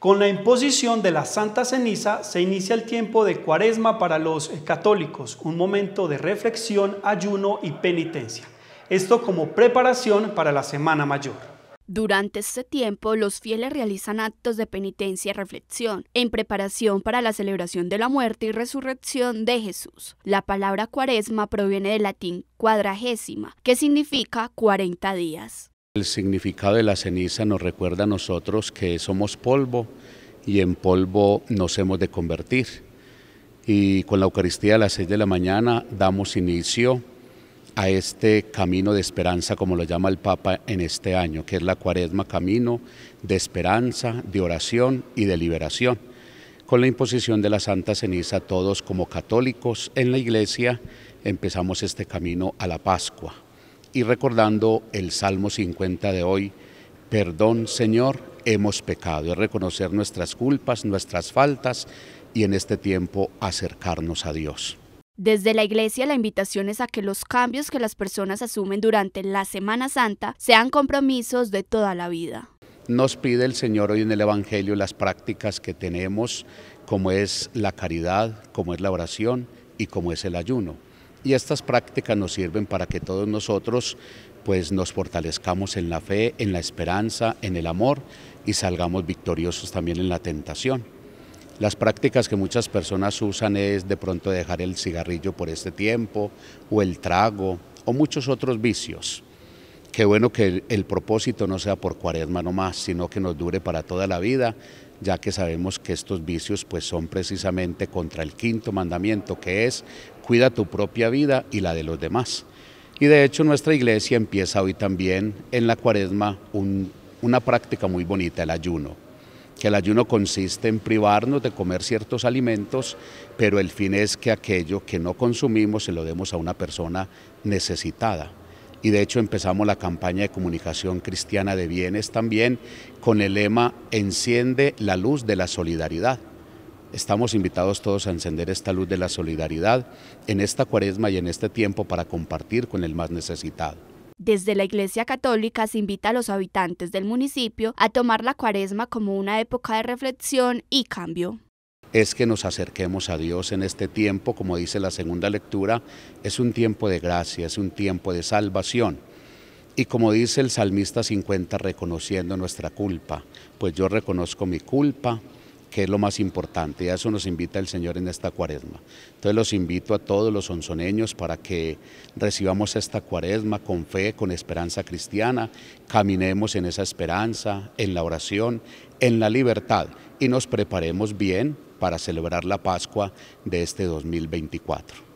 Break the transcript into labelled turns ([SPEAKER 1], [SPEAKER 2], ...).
[SPEAKER 1] Con la imposición de la Santa Ceniza se inicia el tiempo de cuaresma para los católicos, un momento de reflexión, ayuno y penitencia. Esto como preparación para la Semana Mayor.
[SPEAKER 2] Durante este tiempo, los fieles realizan actos de penitencia y reflexión, en preparación para la celebración de la muerte y resurrección de Jesús. La palabra cuaresma proviene del latín cuadragésima, que significa 40 días.
[SPEAKER 3] El significado de la ceniza nos recuerda a nosotros que somos polvo y en polvo nos hemos de convertir. Y con la Eucaristía a las seis de la mañana damos inicio a este camino de esperanza, como lo llama el Papa en este año, que es la cuaresma, camino de esperanza, de oración y de liberación. Con la imposición de la Santa Ceniza, todos como católicos en la Iglesia empezamos este camino a la Pascua y recordando el Salmo 50 de hoy, perdón Señor, hemos pecado, es reconocer nuestras culpas, nuestras faltas y en este tiempo acercarnos a Dios.
[SPEAKER 2] Desde la Iglesia la invitación es a que los cambios que las personas asumen durante la Semana Santa sean compromisos de toda la vida.
[SPEAKER 3] Nos pide el Señor hoy en el Evangelio las prácticas que tenemos, como es la caridad, como es la oración y como es el ayuno. Y estas prácticas nos sirven para que todos nosotros pues nos fortalezcamos en la fe, en la esperanza, en el amor y salgamos victoriosos también en la tentación. Las prácticas que muchas personas usan es de pronto dejar el cigarrillo por este tiempo o el trago o muchos otros vicios. Qué bueno que el, propósito no sea por cuaresma nomás, sino que nos dure para toda la vida, ya que sabemos que estos vicios pues son precisamente contra el quinto mandamiento, que es cuida tu propia vida y la de los demás. Y de hecho nuestra iglesia empieza hoy también en la cuaresma una práctica muy bonita, el ayuno que el ayuno consiste en privarnos de comer ciertos alimentos, pero el fin es que aquello que no consumimos se lo demos a una persona necesitada y de hecho empezamos la campaña de comunicación cristiana de bienes también con el lema Enciende la luz de la solidaridad. Estamos invitados todos a encender esta luz de la solidaridad en esta cuaresma y en este tiempo para compartir con el más necesitado.
[SPEAKER 2] Desde la Iglesia Católica se invita a los habitantes del municipio a tomar la cuaresma como una época de reflexión y cambio
[SPEAKER 3] es que nos acerquemos a Dios en este tiempo, como dice la segunda lectura, es un tiempo de gracia, es un tiempo de salvación. Y como dice el salmista 50, reconociendo nuestra culpa, pues yo reconozco mi culpa, que es lo más importante, y a eso nos invita el Señor en esta cuaresma. Entonces los invito a todos los onzoneños para que recibamos esta cuaresma con fe, con esperanza cristiana, caminemos en esa esperanza, en la oración, en la libertad y nos preparemos bien para celebrar la Pascua de este 2024.